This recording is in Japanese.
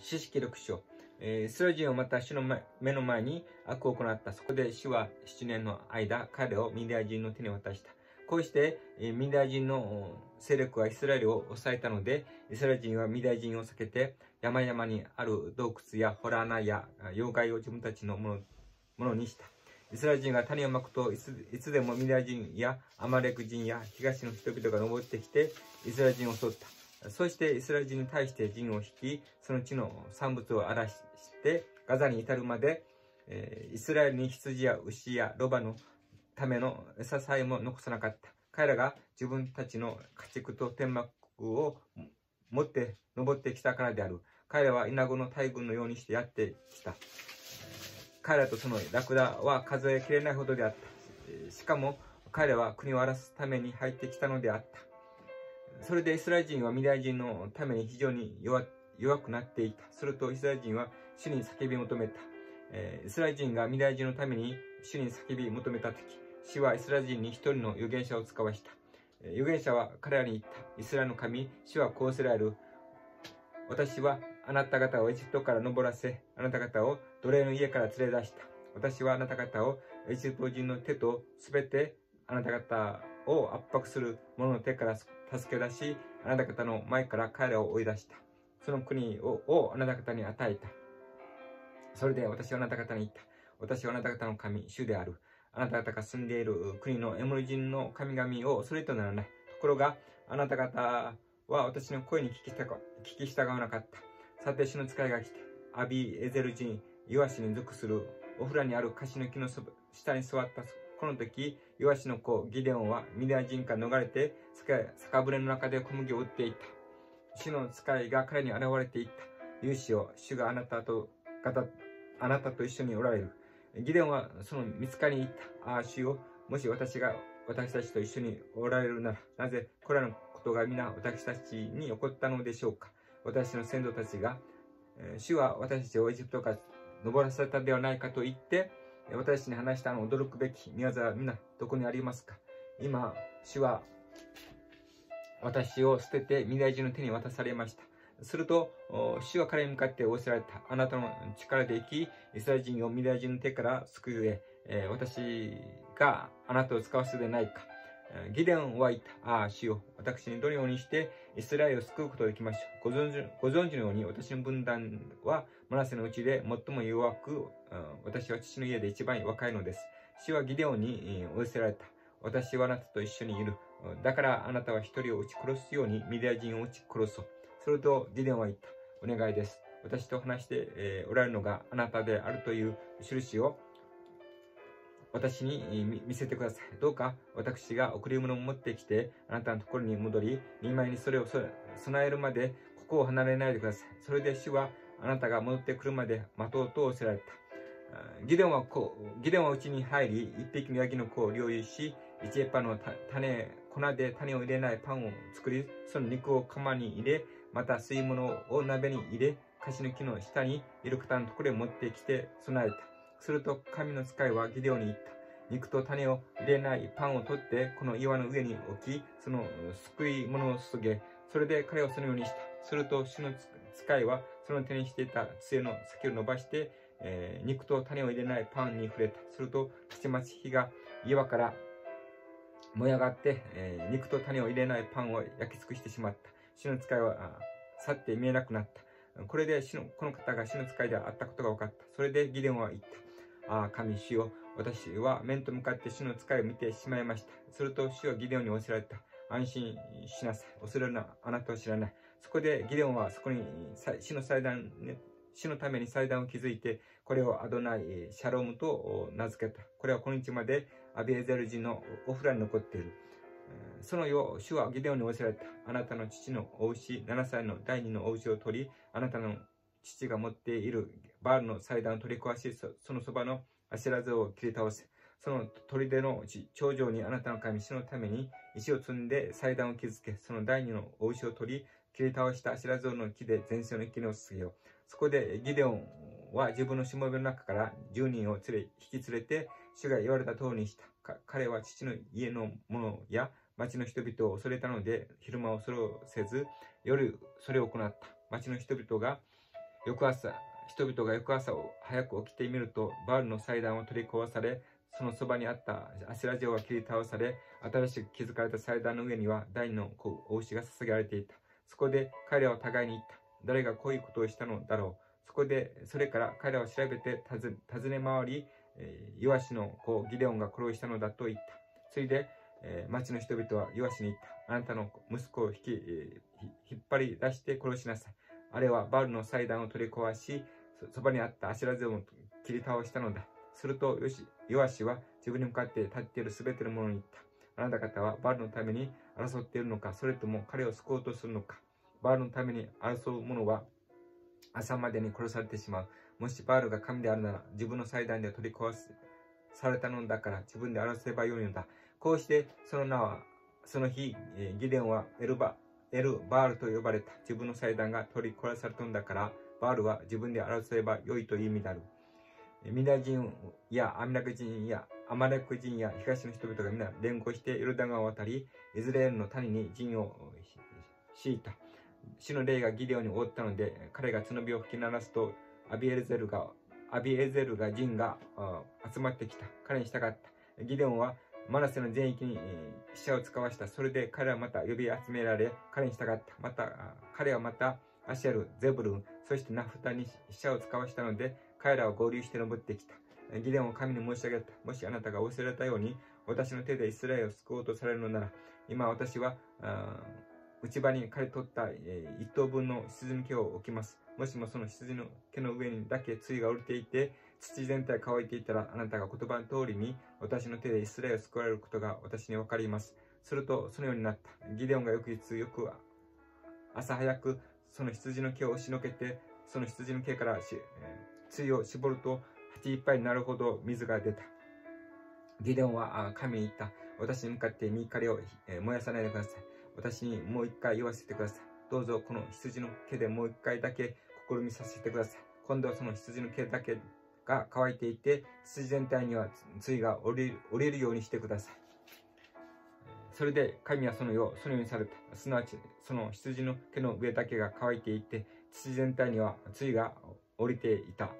士師記六章。えー、イスラエル人はまた主の目の前に悪を行った。そこで主は7年の間、彼をミディア人の手に渡した。こうして、えー、ミディア人の勢力はイスラエルを抑えたので、イスラエル人はミディア人を避けて、山々にある洞窟やほら穴や要害を自分たちのものものにした。イスラエル人が種をまくといついつでもミディア人やアマレク人や東の人々が登ってきて、イスラエル人を襲った。そしてイスラエル人に対して陣を引き、その地の産物を荒らして、ガザに至るまで、えー、イスラエルに羊や牛やロバのための餌さえも残さなかった。彼らが自分たちの家畜と天幕を持って登ってきたからである。彼らは稲子の大軍のようにしてやってきた。彼らとそのラクダは数えきれないほどであった。しかも彼らは国を荒らすために入ってきたのであった。それでイスラエル人は未来人のために非常に弱くなっていた。するとイスラエル人は主に叫び求めた。えー、イスラエル人が未来人のために主に叫び求めたとき、主はイスラエル人に一人の預言者を使わしたえ。預言者は彼らに言った。イスラエルの神、主はこうせられる。私はあなた方をエジプトから登らせ、あなた方を奴隷の家から連れ出した。私はあなた方をエジプト人の手とすべてあなた方を圧迫する者の手から助け出し、あなた方の前から彼らを追い出した。その国をあなた方に与えた。それで私はあなた方に言った。私はあなた方の神、主である。あなた方が住んでいる国のエムル人の神々を恐れとならない。ところが、あなた方は私の声に聞きたか聞き従わなかった。さて、主の使いが来て、アビエゼル人、ヨアシュに属するオフラにある樫の木の下に座ったこの時、ヨアシュの子、ギデオンはミディア人から逃れて、酒ぶねの中で小麦を打っていた。主の使いが彼に現れていった。勇士よ、主があなたと、あなたと一緒におられる。ギデオンはその見つかりに行った。ああ、主よ、もし私が私たちと一緒におられるなら、なぜこれらのことが皆私たちに起こったのでしょうか。私の先祖たちが、主は私たちをエジプトから登らせたではないかと言って、私に話したの驚くべき宮沢みなどこにありますか？今、主は私を捨てて未来人の手に渡されました。すると、主は彼に向かって仰せられた。あなたの力で生き、イスラエル人を未来人の手から救うえ、え、私があなたを使わせでないか。ギデオンは言った。ああ、主よ。私にどのようにしてイスラエルを救うことができましょう。ご存知ご存知のように、私の分団はマナセのうちで最も弱く、私は父の家で一番若いのです。主はギデオンに仰せられた。私はあなたと一緒にいる。だからあなたは一人を撃ち殺すようにミディア人を撃ち殺そう。するとギデオンは言った。お願いです。私と話して、おられるのがあなたであるという印を私に見せてください。どうか私が贈り物を持ってきて、あなたのところに戻り、見舞いにそれを備えるまで、ここを離れないでください。それで主はあなたが戻ってくるまで待とうとおせられた。ギデンはこう、ギデンは家に入り、一匹のヤギの子を領有し、一エパの種、粉で種を入れないパンを作り、その肉を釜に入れ、また吸い物を鍋に入れ、カシの木の下にいる方のところへ持ってきて備えた。すると神の使いはギデオに言った。肉と種を入れないパンを取って、この岩の上に置き、その救い物を注げ、それで彼はそのようにした。すると主の使いはその手にしていた杖の先を伸ばして、えー、肉と種を入れないパンに触れた。すると、たちまち火が岩から燃え上がって、えー、肉と種を入れないパンを焼き尽くしてしまった。主の使いは去って見えなくなった。これで主のこの方が主の使いであったことが分かった。それでギデオンは言った。ああ、神主よ。私は面と向かって主の使いを見てしまいました。すると主はギデオンに仰せられた。安心しなさい。恐れるな。あなたを知らない。そこでギデオンはそこに主の祭壇、ね、主のために祭壇を築いて、これをアドナイ、シャロムと名付けた。これは今日までアビエゼル人のオフラに残っている。その夜、主はギデオンに仰せられた。あなたの父のお牛、7歳の第二のお牛を取り、あなたの父が持っているバールの祭壇を取り壊し、そのそばのアシラ像を切り倒せ。その砦の頂上にあなたの神、主のために石を積んで祭壇を築け、その第二のお牛を取り、切り倒したアシラ像の木で前世の生きを進げよう。そこでギデオンは自分のしもべの中から10人を連れ、引き連れて、主が言われた通りにした。彼は父の家の者や町の人々を恐れたので、昼間を恐れせず、夜それを行った。町の人々が翌朝、人々が翌朝を早く起きてみると、バールの祭壇を取り壊され、そのそばにあったアシラ城が切り倒され、新しく築かれた祭壇の上には第二の子、お牛が捧げられていた。そこで彼らは互いに言った。誰がこういうことをしたのだろう。そこで、それから彼らを調べて尋ね回り、えー、ヨアシの子ギデオンが殺したのだと言った。それで、えー、町の人々はヨアシに言った。あなたの息子を引き、えー、引っ張り出して殺しなさい。あれはバルの祭壇を取り壊し、そばにあったアシラ像を切り倒したのだ。すると、よし、ヨアシは自分に向かって立っているすべてのものに言った。あなた方はバルのために争っているのか、それとも彼を救おうとするのか。バールのために争う者は朝までに殺されてしまう。もしバールが神であるなら自分の祭壇で取り壊されたのだから自分で争えばよいのだ。こうしてその名は、その日、ギデンはエルバエル・バールと呼ばれた自分の祭壇が取り壊されたのだから、バールは自分で争えばよいという意味である。ミダ人やアミラク人やアマレク人や東の人々が皆連合してヨルダン川を渡り、イズレールの谷に陣を敷いた。死の霊がギデオに覆ったので、彼が角火を吹き鳴らすと、アビエルゼルが、アビエゼルが陣が集まってきた。彼に従った。ギデオンはマナセの全域に死者を使わした。それで彼はまた呼び集められ、彼に従った。また、彼はまた、アシェル、ゼブルン、そしてナフタに死者を使わしたので、彼らは合流して登ってきた。ギデオンは神に申し上げた。もしあなたが仰せられたように、私の手でイスラエルを救おうとされるのなら、今私は、内場に刈り取った、えー、一頭分の羊の毛を置きます。もしもその羊の毛の上にだけ露が降りていて、土全体乾いていたら、あなたが言葉の通りに私の手でイスラエルを救われることが私に分かります。すると、そのようになった。ギデオンが翌日、よく朝早くその羊の毛を押しのけて、その羊の毛からし、えー、を絞ると、鉢いっぱいになるほど水が出た。ギデオンは神に言った。私に向かって身怒りを、燃やさないでください。私にもう一回言わせてください。どうぞこの羊の毛でもう一回だけ試みさせてください。今度はその羊の毛だけが乾いていて、羊全体には水が降り降りるようにしてください。それで神はそのよう、そのようにされた。すなわち、その羊の毛の上だけが乾いていて、土全体には水が降りていた。